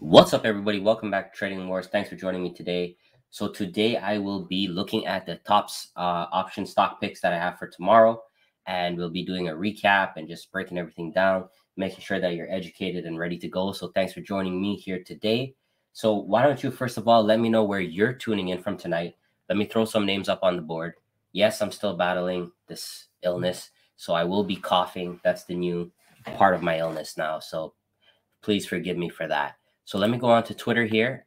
What's up, everybody? Welcome back to TradingWarz. Thanks for joining me today. So today I will be looking at the tops uh, option stock picks that I have for tomorrow, and we'll be doing a recap and just breaking everything down, making sure that you're educated and ready to go. So thanks for joining me here today. So why don't you first of all let me know where you're tuning in from tonight? Let me throw some names up on the board. Yes, I'm still battling this illness, so I will be coughing. That's the new part of my illness now. So please forgive me for that. So let me go on to Twitter here.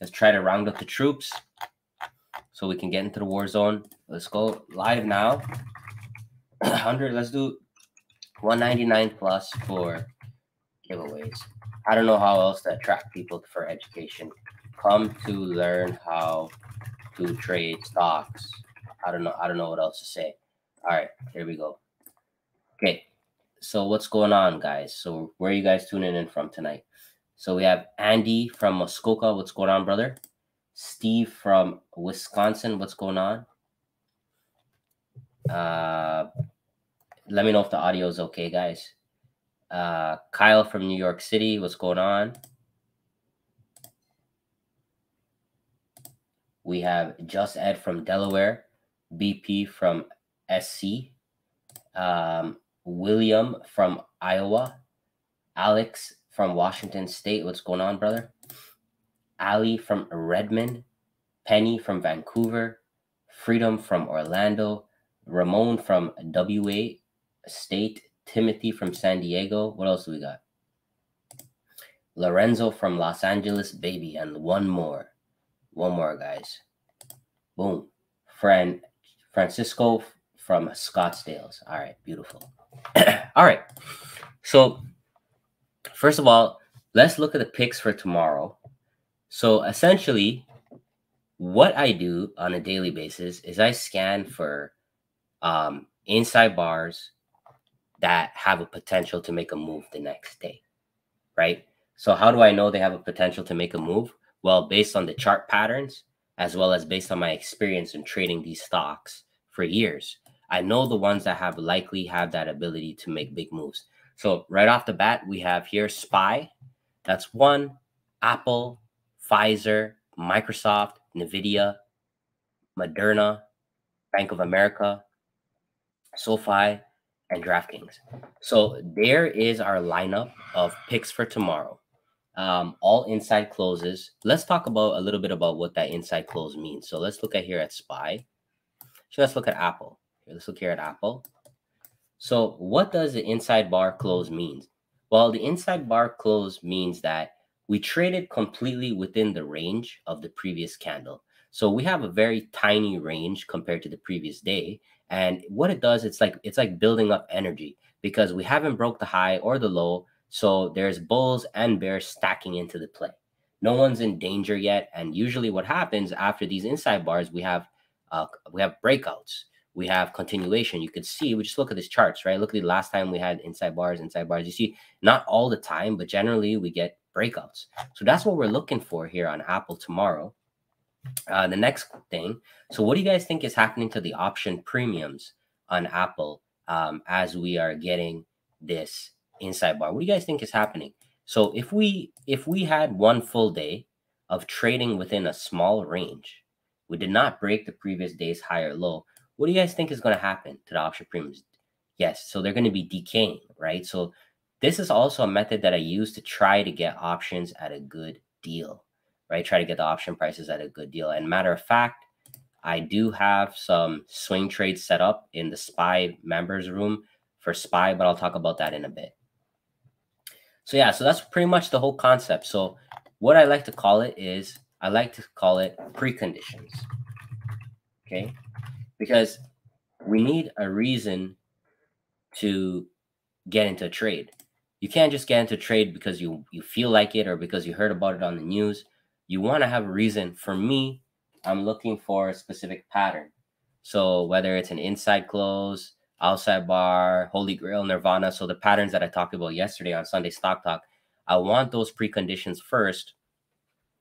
Let's try to round up the troops so we can get into the war zone. Let's go live now. 100, let's do 199 plus for giveaways. I don't know how else to attract people for education. Come to learn how to trade stocks. I don't know. I don't know what else to say. All right, here we go. Okay, so what's going on, guys? So where are you guys tuning in from tonight? So we have Andy from Muskoka. What's going on, brother? Steve from Wisconsin. What's going on? Uh, let me know if the audio is okay, guys. Uh, Kyle from New York City. What's going on? We have Just Ed from Delaware, BP from SC, um, William from Iowa, Alex from Washington State. What's going on, brother? Ali from Redmond, Penny from Vancouver, Freedom from Orlando, Ramon from WA State, Timothy from San Diego. What else do we got? Lorenzo from Los Angeles, baby, and one more. One more, guys. Boom. Fran Francisco from Scottsdale. All right, beautiful. All right. So first of all, let's look at the picks for tomorrow. So essentially, what I do on a daily basis is I scan for um, inside bars that have a potential to make a move the next day, right? So how do I know they have a potential to make a move? Well, based on the chart patterns, as well as based on my experience in trading these stocks for years, I know the ones that have likely have that ability to make big moves. So right off the bat, we have here SPY. That's one. Apple, Pfizer, Microsoft, NVIDIA, Moderna, Bank of America, SoFi, and DraftKings. So there is our lineup of picks for tomorrow. Um, all inside closes. Let's talk about a little bit about what that inside close means. So let's look at here at SPY. So let's look at Apple. Let's look here at Apple. So what does the inside bar close means? Well, the inside bar close means that we traded completely within the range of the previous candle. So we have a very tiny range compared to the previous day. And what it does, it's like it's like building up energy because we haven't broke the high or the low. So there's bulls and bears stacking into the play. No one's in danger yet. And usually what happens after these inside bars, we have uh, we have breakouts we have continuation. You could see, we just look at these charts, right? Look at the last time we had inside bars, inside bars. You see, not all the time, but generally we get breakouts. So that's what we're looking for here on Apple tomorrow. Uh, the next thing. So, what do you guys think is happening to the option premiums on Apple um, as we are getting this inside bar? What do you guys think is happening? So, if we if we had one full day of trading within a small range, we did not break the previous day's higher low. What do you guys think is going to happen to the option premiums? Yes, so they're going to be decaying, right? So this is also a method that I use to try to get options at a good deal, right? Try to get the option prices at a good deal. And matter of fact, I do have some swing trades set up in the SPY members room for SPY, but I'll talk about that in a bit. So yeah, so that's pretty much the whole concept. So what I like to call it is I like to call it preconditions. Okay because we need a reason to get into a trade. You can't just get into trade because you you feel like it or because you heard about it on the news. You want to have a reason. For me, I'm looking for a specific pattern. So whether it's an inside close, outside bar, holy grail, nirvana, so the patterns that I talked about yesterday on Sunday Stock Talk, I want those preconditions first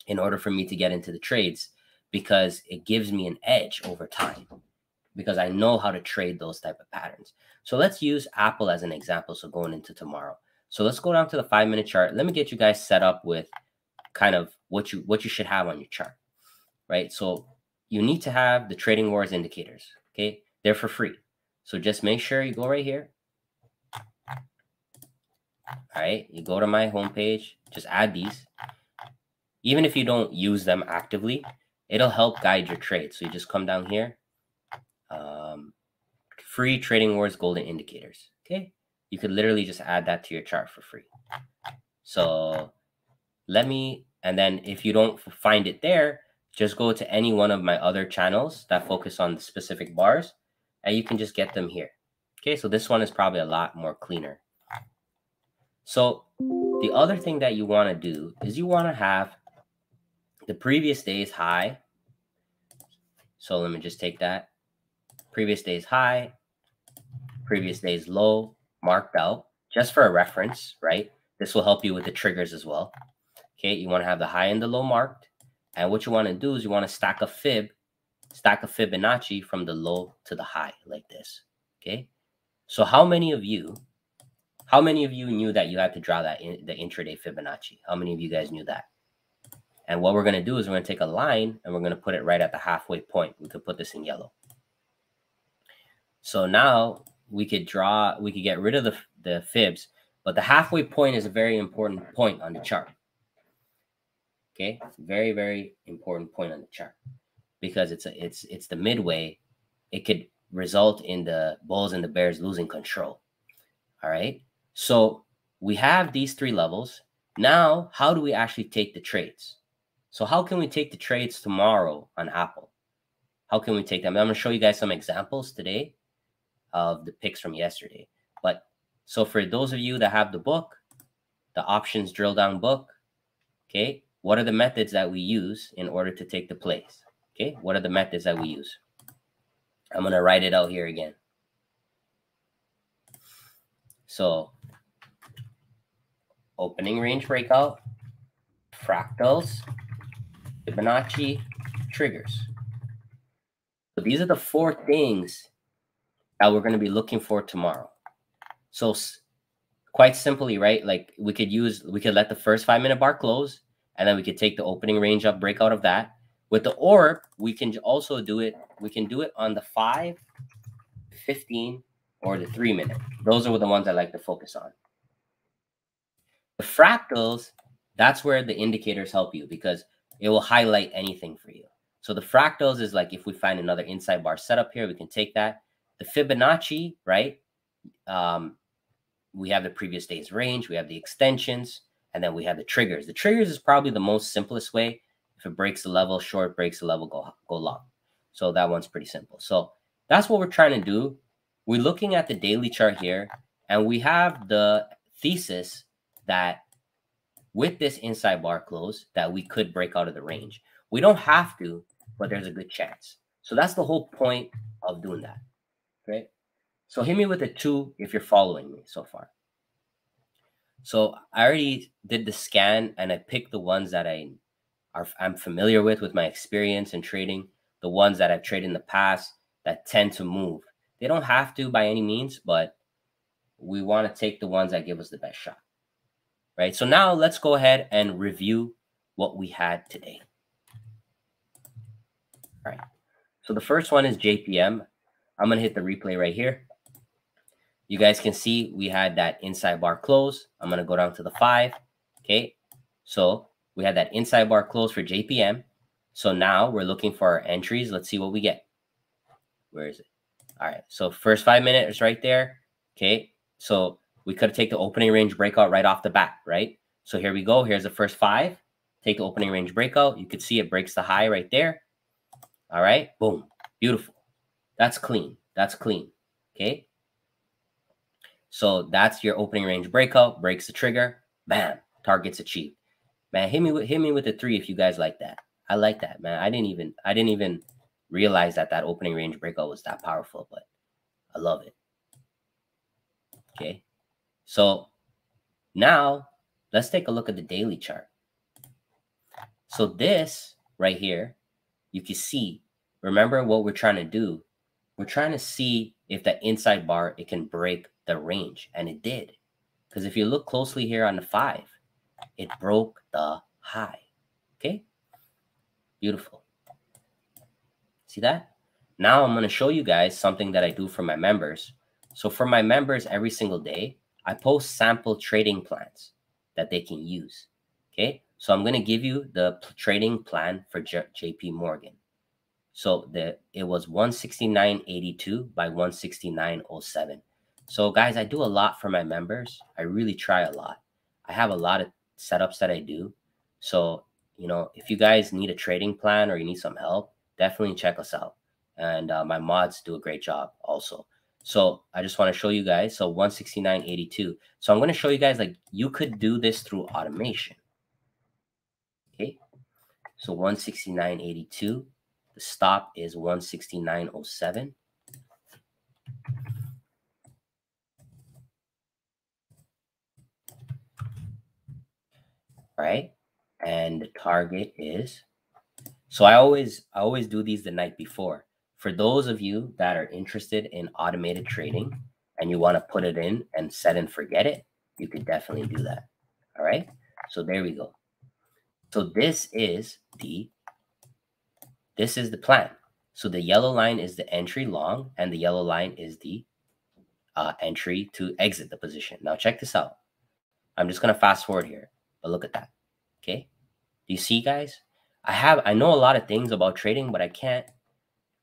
in order for me to get into the trades because it gives me an edge over time because I know how to trade those type of patterns. So let's use Apple as an example. So going into tomorrow. So let's go down to the five minute chart. Let me get you guys set up with kind of what you what you should have on your chart, right? So you need to have the TradingWarz indicators. Okay, they're for free. So just make sure you go right here. All right, you go to my homepage, just add these. Even if you don't use them actively, it'll help guide your trade. So you just come down here, free TradingWarz golden indicators. Okay, you could literally just add that to your chart for free. So let me, and then if you don't find it there, just go to any one of my other channels that focus on the specific bars and you can just get them here. Okay, so this one is probably a lot more cleaner. So the other thing that you want to do is you want to have the previous day's high. So let me just take that. Previous day's high, previous day's low marked out just for a reference, right? This will help you with the triggers as well. Okay, you want to have the high and the low marked. And what you want to do is you want to stack a fib, stack a Fibonacci from the low to the high like this. Okay. So how many of you, how many of you knew that you had to draw that in the intraday Fibonacci? How many of you guys knew that? And what we're going to do is we're going to take a line and we're going to put it right at the halfway point. We could put this in yellow. So now we could draw, we could get rid of the, the fibs, but the halfway point is a very important point on the chart. Okay, very very important point on the chart because it's a it's it's the midway. It could result in the bulls and the bears losing control. All right, so we have these three levels. Now, how do we actually take the trades? So how can we take the trades tomorrow on Apple? How can we take them? I'm going to show you guys some examples today of the picks from yesterday. But so for those of you that have the book, the options drill down book, okay, what are the methods that we use in order to take the place? Okay, what are the methods that we use? I'm going to write it out here again. So, opening range breakout, fractals, Fibonacci, triggers. So these are the four things that we're going to be looking for tomorrow. So quite simply, right? Like we could use, we could let the first five minute bar close and then we could take the opening range up breakout of that. With the orb, we can also do it. We can do it on the 5, 15, or the 3 minute. Those are the ones I like to focus on. The fractals, that's where the indicators help you because it will highlight anything for you. So the fractals is like if we find another inside bar setup here, we can take that. The Fibonacci, right? Um, we have the previous day's range, we have the extensions, and then we have the triggers. The triggers is probably the most simplest way. If it breaks the level, short breaks the level, go go long. So that one's pretty simple. So that's what we're trying to do. We're looking at the daily chart here, and we have the thesis that with this inside bar close that we could break out of the range. We don't have to, but there's a good chance. So that's the whole point of doing that. So hit me with a two if you're following me so far. So I already did the scan and I picked the ones that I are I'm familiar with with my experience in trading, the ones that I've traded in the past that tend to move. They don't have to by any means, but we want to take the ones that give us the best shot. Right? So now let's go ahead and review what we had today. All right. So the first one is JPM. I'm going to hit the replay right here. You guys can see we had that inside bar close. I'm going to go down to the five. Okay. So we had that inside bar close for JPM. So now we're looking for our entries. Let's see what we get. Where is it? All right. So first five minutes right there. Okay. So we could take the opening range breakout right off the bat, right? So here we go. Here's the first five. Take the opening range breakout. You could see it breaks the high right there. All right. Boom. Beautiful. That's clean. That's clean. Okay. So that's your opening range breakout, breaks the trigger, bam, targets achieved. Man, hit me with hit me with a three if you guys like that. I like that, man. I didn't even I didn't even realize that that opening range breakout was that powerful, but I love it. Okay, so now let's take a look at the daily chart. So this right here, you can see. Remember what we're trying to do. We're trying to see if that inside bar it can break the range, and it did. Because if you look closely here on the five, it broke the high. Okay, beautiful. See that? Now I'm going to show you guys something that I do for my members. So for my members every single day, I post sample trading plans that they can use. Okay, so I'm going to give you the trading plan for J JP Morgan. So the it was 169.82 by 169.07. So guys, I do a lot for my members. I really try a lot. I have a lot of setups that I do. So, you know, if you guys need a trading plan or you need some help, definitely check us out. And uh, my mods do a great job also. So I just want to show you guys. So 169.82. So I'm going to show you guys like you could do this through automation. Okay. So 169.82. The stop is 169.07. Right. And the target is so I always I always do these the night before for those of you that are interested in automated trading and you want to put it in and set and forget it, you could definitely do that. All right. So there we go. So this is the this is the plan. So the yellow line is the entry long and the yellow line is the uh, entry to exit the position. Now check this out. I'm just going to fast forward here, but look at that. Okay. Do you see guys? I have, I know a lot of things about trading, but I can't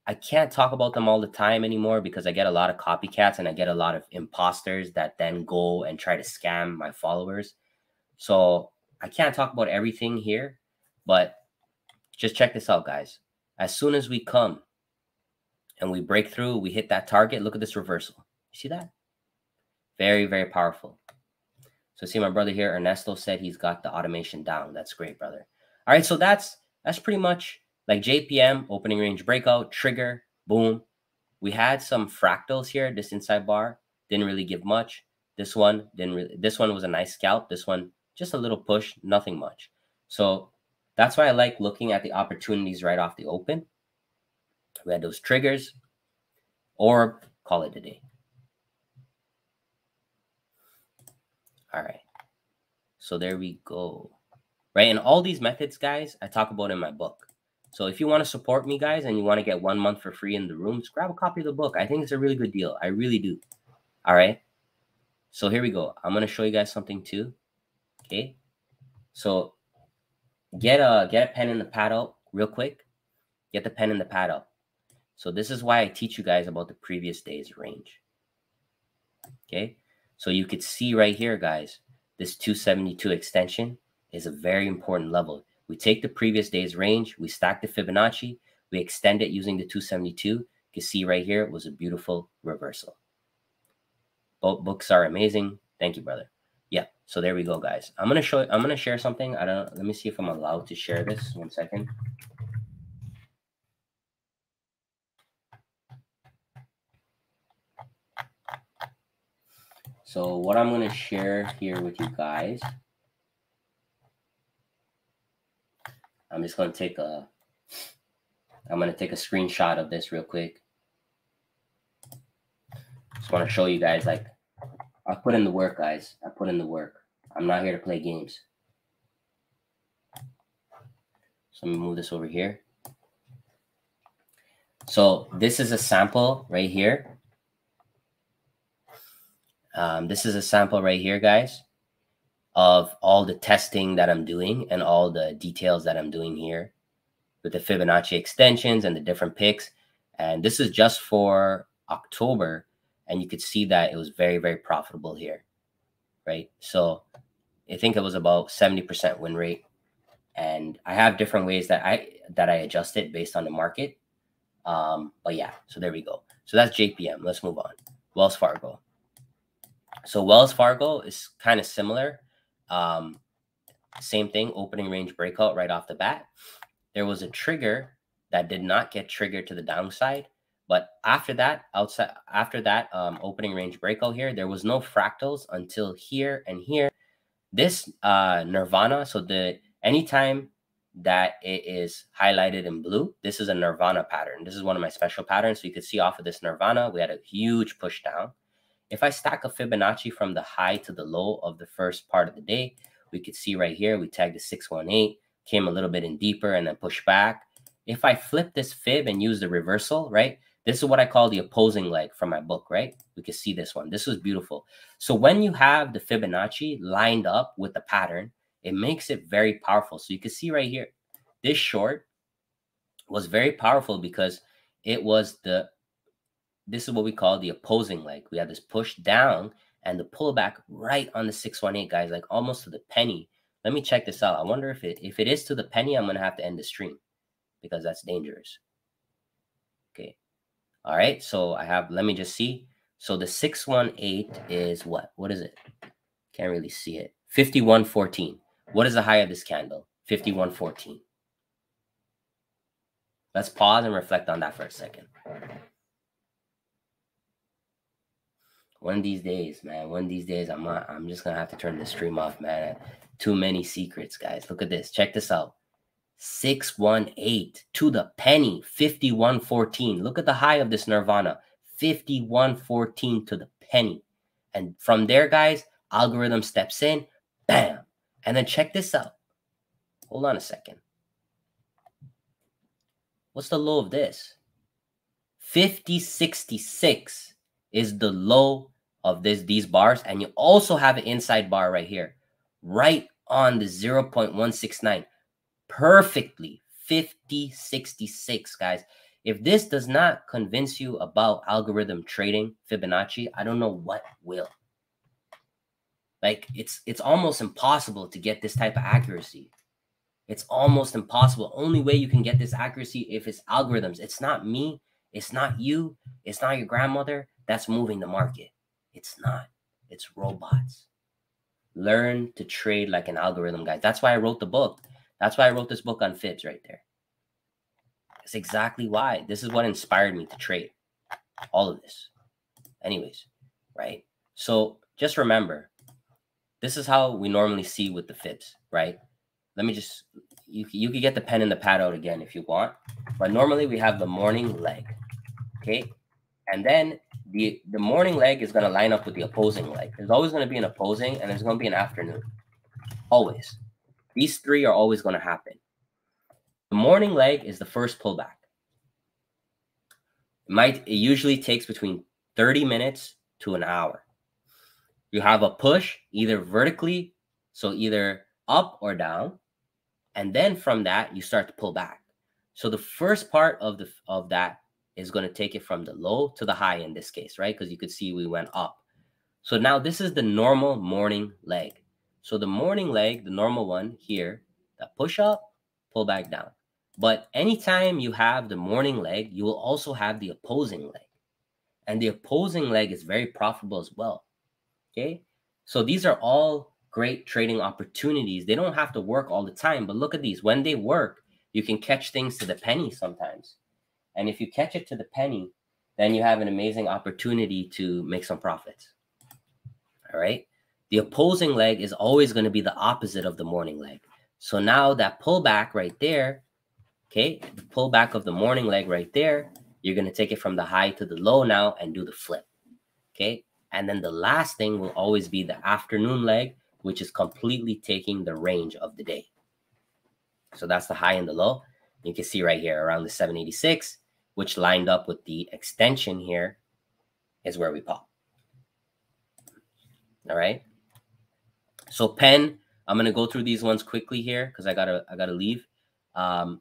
I can't talk about them all the time anymore because I get a lot of copycats and I get a lot of imposters that then go and try to scam my followers. So I can't talk about everything here, but just check this out, guys. As soon as we come and we break through, we hit that target. Look at this reversal. You see that? Very, very powerful. So see my brother here, Ernesto said he's got the automation down. That's great, brother. All right, so that's that's pretty much like JPM, opening range breakout, trigger, boom. We had some fractals here. This inside bar didn't really give much. This one didn't really, this one was a nice scalp. This one, just a little push, nothing much. So that's why I like looking at the opportunities right off the open. We had those triggers or call it a day. All right. So there we go. Right. And all these methods, guys, I talk about in my book. So if you want to support me, guys, and you want to get one month for free in the rooms, grab a copy of the book. I think it's a really good deal. I really do. All right. So here we go. I'm gonna show you guys something too. Okay. So get a get a pen and the pad out real quick. Get the pen and the pad out. So this is why I teach you guys about the previous day's range. Okay. So you could see right here, guys, this 272 extension is a very important level. We take the previous day's range, we stack the Fibonacci, we extend it using the 272. You can see right here, it was a beautiful reversal. Both books are amazing. Thank you, brother. Yeah, so there we go, guys. I'm gonna show I'm gonna share something. I don't let me see if I'm allowed to share this. One second. So what I'm to share here with you guys I'm just to take a I'm to take a screenshot of this real quick. Just want to show you guys like I put in the work, guys. I put in the work. I'm not here to play games. So let me move this over here. So this is a sample right here. Um, this is a sample right here, guys of all the testing that I'm doing and all the details that I'm doing here with the Fibonacci extensions and the different picks. And this is just for October. And you could see that it was very, very profitable here, right? So I think it was about 70% win rate. And I have different ways that I that I adjust it based on the market. Um, but yeah, so there we go. So that's JPM. Let's move on. Wells Fargo. So Wells Fargo is kind of similar um, same thing, opening range breakout right off the bat. There was a trigger that did not get triggered to the downside. But after that, outside after that um, opening range breakout here, there was no fractals until here and here. This uh, Nirvana, so the anytime that it is highlighted in blue, this is a Nirvana pattern. This is one of my special patterns. So you could see off of this Nirvana, we had a huge push down. If I stack a Fibonacci from the high to the low of the first part of the day, we could see right here, we tagged the 618, came a little bit in deeper and then pushed back. If I flip this fib and use the reversal, right? This is what I call the opposing leg from my book, right? We can see this one. This was beautiful. So when you have the Fibonacci lined up with the pattern, it makes it very powerful. So you can see right here, this short was very powerful because it was the this is what we call the opposing leg. We had this push down and the pullback right on the 618, guys, like almost to the penny. Let me check this out. I wonder if it if it is to the penny, I'm gonna have to end the stream because that's dangerous. Okay. All right. So I have let me just see. So the 618 is what? What is it? Can't really see it. 5114. What is the high of this candle? 5114. Let's pause and reflect on that for a second. One of these days, man. One of these days, I'm not, I'm just gonna have to turn the stream off, man. Too many secrets, guys. Look at this. Check this out. 618 to the penny, 5114. Look at the high of this Nirvana, 5114 to the penny. And from there, guys, algorithm steps in, bam. And then check this out. Hold on a second. What's the low of this? 5066 is the low of this these bars. And you also have an inside bar right here, right on the 0.169. Perfectly 5066, guys. If this does not convince you about algorithm trading Fibonacci, I don't know what will. Like it's it's almost impossible to get this type of accuracy. It's almost impossible. Only way you can get this accuracy if it's algorithms. It's not me. It's not you. It's not your grandmother that's moving the market. It's not. It's robots. Learn to trade like an algorithm, guys. That's why I wrote the book. That's why I wrote this book on fibs right there. That's exactly why. This is what inspired me to trade all of this. Anyways, right? So just remember, this is how we normally see with the fibs, right? let me just you you can get the pen and the pad out again if you want but normally we have the morning leg okay and then the the morning leg is going to line up with the opposing leg there's always going to be an opposing and there's going to be an afternoon always these three are always going to happen. The morning leg is the first pullback. It might it usually takes between 30 minutes to an hour. You have a push either vertically so either up or down and then from that you start to pull back. So the first part of the of that is going to take it from the low to the high in this case right? Because you could see we went up. So now this is the normal morning leg so the morning leg the normal one here that push up pull back down but anytime you have the morning leg you will also have the opposing leg and the opposing leg is very profitable as well okay so these are all great trading opportunities. They don't have to work all the time, but look at these. When they work, you can catch things to the penny sometimes. And if you catch it to the penny, then you have an amazing opportunity to make some profits. All right. The opposing leg is always going to be the opposite of the morning leg. So now that pullback right there, okay, the pullback of the morning leg right there, you're going to take it from the high to the low now and do the flip. Okay. And then the last thing will always be the afternoon leg, which is completely taking the range of the day. So that's the high and the low. You can see right here around the 786, which lined up with the extension here is where we pop. All right. So Penn, I'm gonna go through these ones quickly here because I gotta I gotta leave. Um,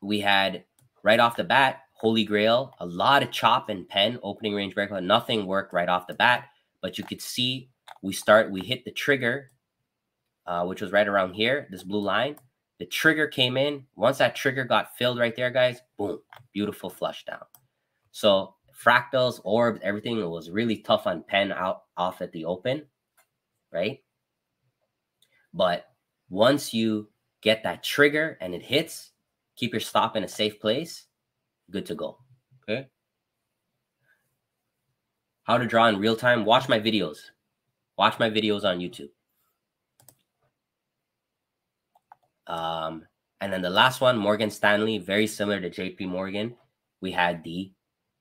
we had right off the bat, Holy Grail, a lot of chop and Penn, opening range breakout. Nothing worked right off the bat, but you could see we start, we hit the trigger, uh, which was right around here, this blue line. The trigger came in. Once that trigger got filled right there, guys, boom, beautiful flush down. So fractals, orbs, everything was really tough on Penn out off at the open, right? But once you get that trigger and it hits, keep your stop in a safe place, good to go. Okay. How to draw in real time. Watch my videos. Watch my videos on YouTube. Um, and then the last one, Morgan Stanley, very similar to JP Morgan. We had the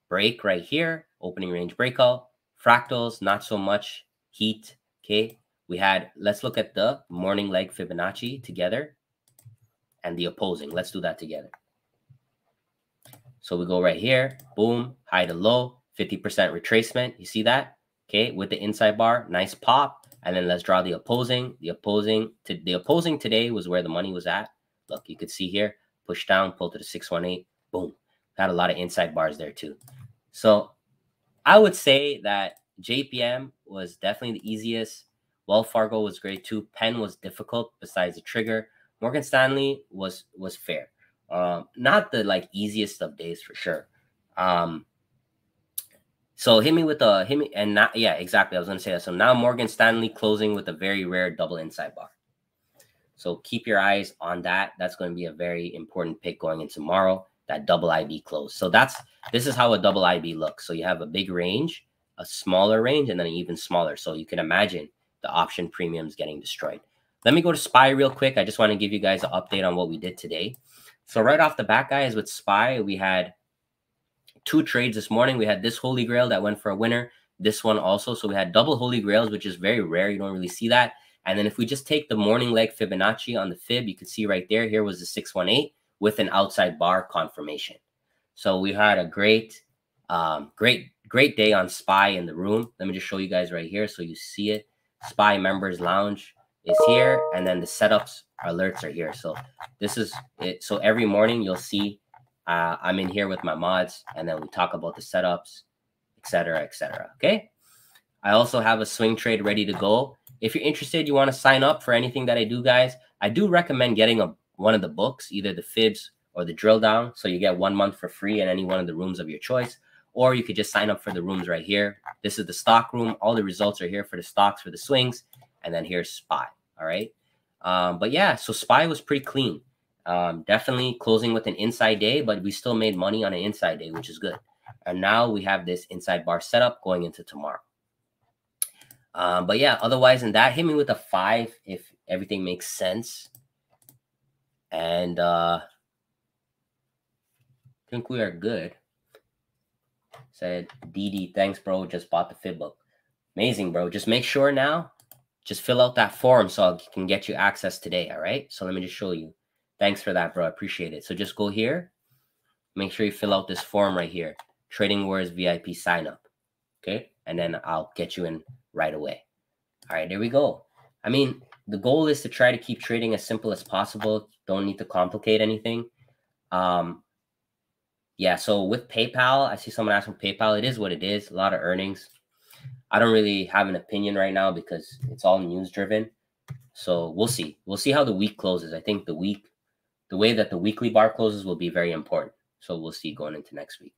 break right here, opening range breakout, fractals, not so much heat. Okay. We had, let's look at the morning leg Fibonacci together. and the opposing. Let's do that together. So we go right here, boom, high to low, 50% retracement. You see that? Okay, with the inside bar, nice pop. And then let's draw the opposing. The opposing to the opposing today was where the money was at. Look, you could see here, push down, pull to the 618, boom. Had a lot of inside bars there too. So I would say that JPM was definitely the easiest. Wells Fargo was great too. Penn was difficult besides the trigger. Morgan Stanley was was fair. Um, not the like easiest of days for sure. Um, so hit me with the hit me and not yeah exactly. I was gonna say that. So now Morgan Stanley closing with a very rare double inside bar. So keep your eyes on that. That's going to be a very important pick going in tomorrow. That double IB close. So that's this is how a double IB looks. So you have a big range, a smaller range, and then an even smaller. So you can imagine the option premiums getting destroyed. Let me go to SPY real quick. I just want to give you guys an update on what we did today. So right off the bat, guys, with SPY, we had two trades this morning. We had this Holy Grail that went for a winner. This one also. So we had double Holy Grails, which is very rare. You don't really see that. And then if we just take the morning leg Fibonacci on the fib, you can see right there, here was the 618 with an outside bar confirmation. So we had a great, um, great, great day on SPY in the room. Let me just show you guys right here so you see it. SPY members lounge is here, and then the setups alerts are here. So this is it. So every morning you'll see uh, I'm in here with my mods, and then we talk about the setups, etc., etc. Okay. I also have a swing trade ready to go. If you're interested, you want to sign up for anything that I do, guys. I do recommend getting a one of the books, either the fibs or the drill down, so you get one month for free in any one of the rooms of your choice. Or you could just sign up for the rooms right here. This is the stock room. All the results are here for the stocks, for the swings, and then here's SPY. All right. Um, but yeah, so SPY was pretty clean. Um, definitely closing with an inside day, but we still made money on an inside day, which is good. And now we have this inside bar setup going into tomorrow. Um, but yeah, otherwise than that, hit me with a five if everything makes sense. And uh I think we are good. Said DD, thanks, bro. Just bought the fib book. Amazing, bro. Just make sure now, just fill out that form so I can get you access today. All right. So let me just show you. Thanks for that, bro. I appreciate it. So just go here. Make sure you fill out this form right here. TradingWarz VIP sign up. Okay. And then I'll get you in right away. All right, there we go. I mean, the goal is to try to keep trading as simple as possible. Don't need to complicate anything. Um, yeah, so with PayPal, I see someone asking PayPal. It is what it is. A lot of earnings. I don't really have an opinion right now because it's all news driven. So we'll see. We'll see how the week closes. I think the week, the way that the weekly bar closes will be very important. So we'll see going into next week.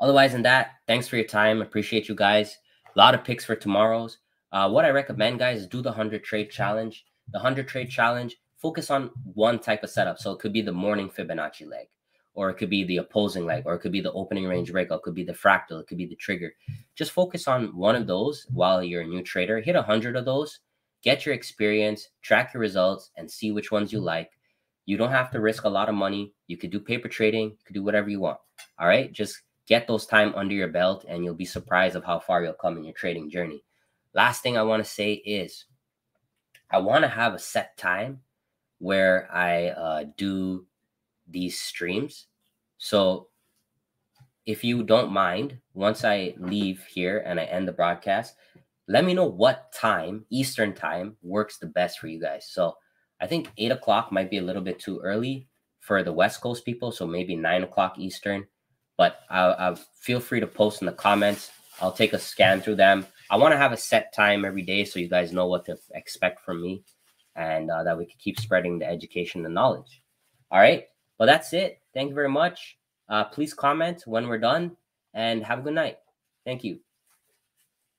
Otherwise, than that, thanks for your time. Appreciate you guys. A lot of picks for tomorrow's. Uh, what I recommend, guys, is do the 100 trade challenge. The 100 trade challenge, focus on one type of setup. So it could be the morning Fibonacci leg, or it could be the opposing leg, or it could be the opening range breakout, it could be the fractal, it could be the trigger. Just focus on one of those while you're a new trader. Hit 100 of those, get your experience, track your results, and see which ones you like. You don't have to risk a lot of money. You could do paper trading, you could do whatever you want. All right. Just get those time under your belt and you'll be surprised of how far you'll come in your trading journey. Last thing I want to say is I want to have a set time where I uh, do these streams. So if you don't mind, once I leave here and I end the broadcast, let me know what time, Eastern time, works the best for you guys. So I think eight o'clock might be a little bit too early for the West Coast people. So maybe nine o'clock Eastern but I'll, I'll feel free to post in the comments. I'll take a scan through them. I want to have a set time every day so you guys know what to expect from me and uh, that we can keep spreading the education and knowledge. All right. Well, that's it. Thank you very much. Uh, please comment when we're done and have a good night. Thank you.